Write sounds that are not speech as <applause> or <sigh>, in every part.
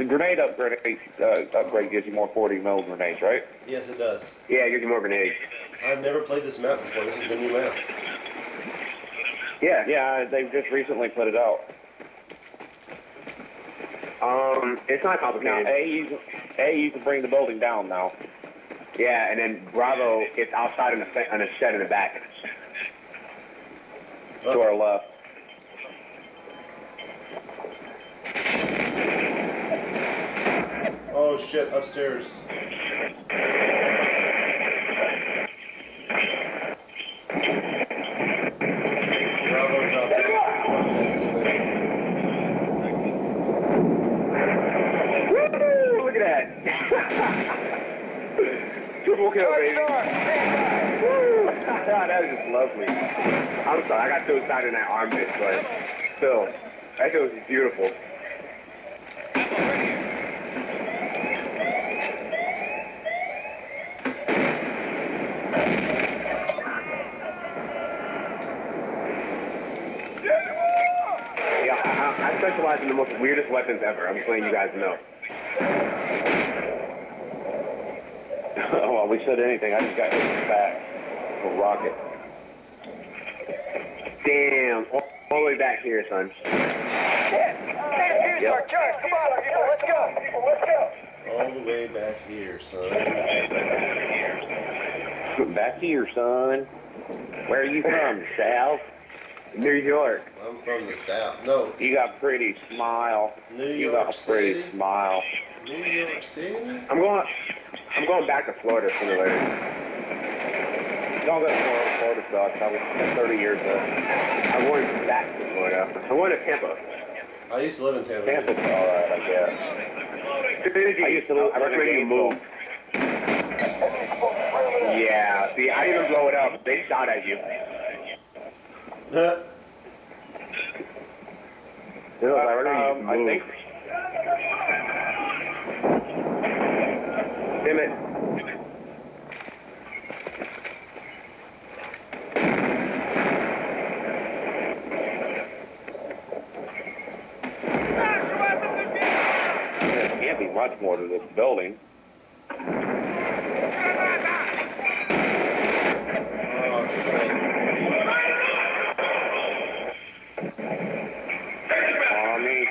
The grenade upgrade uh, upgrade gives you more 40 mil grenades, right? Yes, it does. Yeah, it gives you more grenades. I've never played this map before. This is the new map. Yeah. Yeah, they've just recently put it out. Um, it's not Now, complicated. A, you can, A, you can bring the building down now. Yeah, and then Bravo, it's outside in a, in a shed in the back. To our left. Oh shit, upstairs. Bravo dropped off. Bravo got disconnected. Woo! Look at that. <laughs> Triple kill, baby. Woo! <laughs> that is just lovely. I'm sorry, I got too excited in that armpit, but still, that shit was beautiful. Yeah, I, I I specialize in the most weirdest weapons ever. I'm just letting you guys know. <laughs> oh, well, we said anything. I just got hit back. A rocket. Damn, all, all the way back here, son. Yep. Come on, people, let's go. People, let's go. All the way back here, son. <laughs> Back here, son. Where are you from, South? New York. I'm from the south. No, You got pretty smile. New York You got a pretty City. smile. New York City? I'm going. I'm going back to Florida sooner or later. Don't go to Florida. Florida sucks. I was spent 30 years there. I'm going back to Florida. I'm going to Tampa. I used to live in Tampa. Tampa's alright, I guess. I used to live I recommend you move. Yeah, see, I didn't even blow it up. They shot at you. Dude, I recommend Um, I think Damn it. there can't be much more to this building. Oh, shit. On me.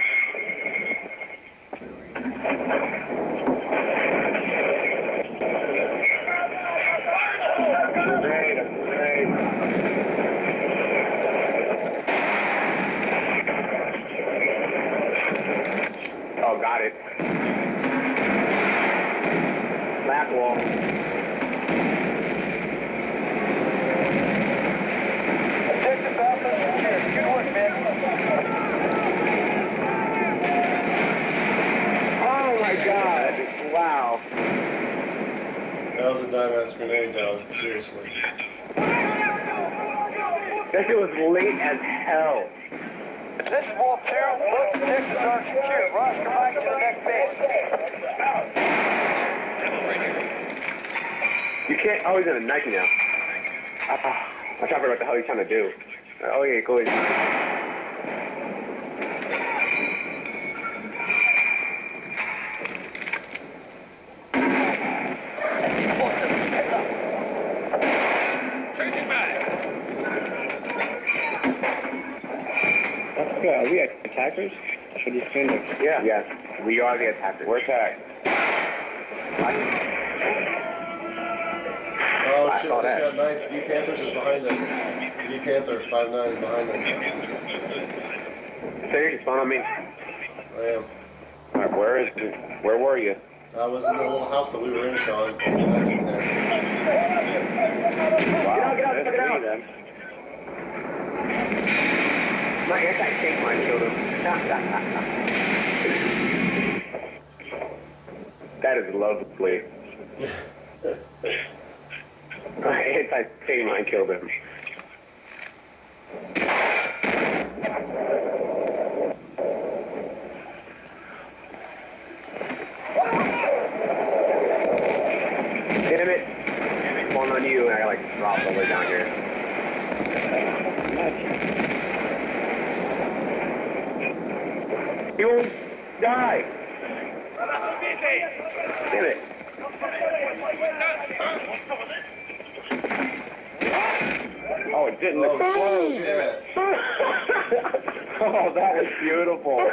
Grenade, grenade. Got it. Back wall. Objective Alpha secured. Good work, man. Oh my god. Wow. That was a diamond grenade, dog. Seriously. That shit was late as hell. This is Wolf 2. Both objectives are secured. Roster Mike to the next base. You can't. Oh, he's in a Nike now. To figure out what the hell he's trying to do. Oh, yeah, cool. That's good. Are we attackers? Or defenders? Yeah. Yes, we are the attackers. We're attacked. Oh, I shit. saw I just that. got knifed. V Panthers is behind us. V Panther 5'9 is behind us. Say you spawn on me. I am. All right, where is Where were you? I was in the little house that we were in, Shawn. and you there. Wow, Get out, get out, that's get out. me then. My anti-tank mine killed him. Is lovely. My anti-tank mine killed him. Damn it. Spawn on you and I like dropped all the way down here. You won't die. Oh, it didn't Oh, explode. shit. <laughs> Oh, that was beautiful. <laughs> oh,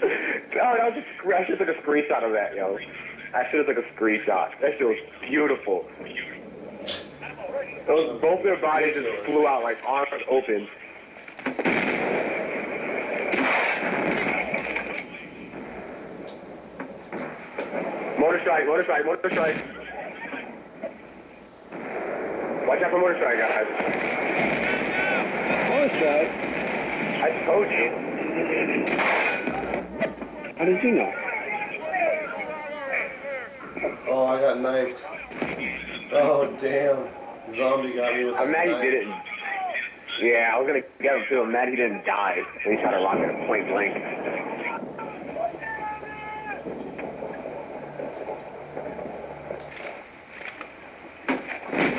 that was a, I should have took a screenshot of that, yo. I should have took a screenshot. That shit was beautiful. Those, both their bodies just flew out like arms open. Mortar strike, mortar strike, mortar strike. Watch out for mortar strike, guys. Mortar strike? I told you. How did you know? Oh, I got knifed. Oh, damn. Zombie got me with a I'm mad he didn't. Yeah, I was gonna get him too. I'm mad he didn't die. And he tried to rock it at point blank.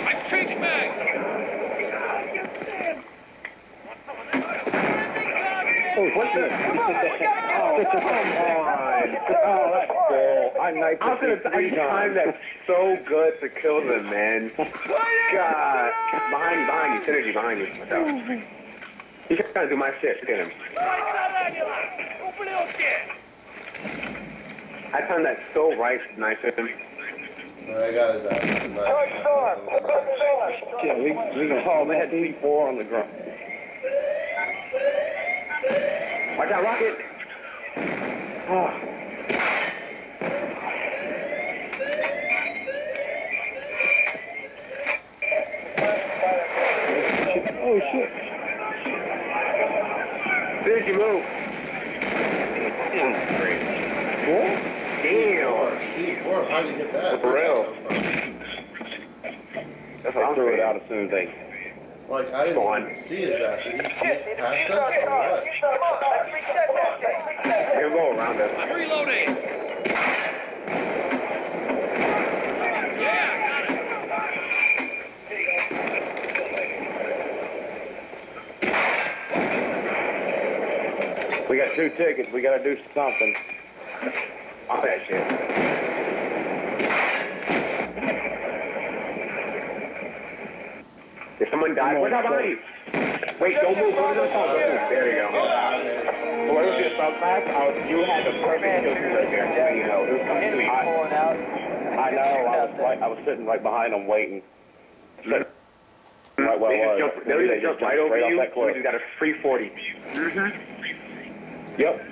I'm changing bags. Oh, what's this? Oh, come on. Oh, that's cool. I knifed I was this gonna thing I three timed that so good to kill them, man. <laughs> God. Behind you, behind you, Cinergy behind you. Watch out. He's trying to do my shit. Look at him. I timed that so right, nice of him. I got his ass with a knife. Yeah, we, we can call that D4 on the ground. Watch out, rocket. Oh. Oh, shit. Oh, Cinergy move. Damn. Great. Four? Damn. C4, how did you get that? For real. Where'd that come That's what I threw it out as soon as they... from? Like, I didn't Go on. even see his ass. Did he sneak past us or what? He'll go around us. I'm reloading. Yeah, got it. We got two tickets. We gotta do something. Off that shit. If someone dies, watch out behind you. Wait, don't move. Go to the top. Don't move. There you go. Okay. What was your sub class? I was, you had the perfect kill right there. You know, it was coming to you. pulling out. I know. I was, right, I was sitting right behind them waiting. Right where They just was. jump, they just jump right over you. that You just got a free 40. Yep.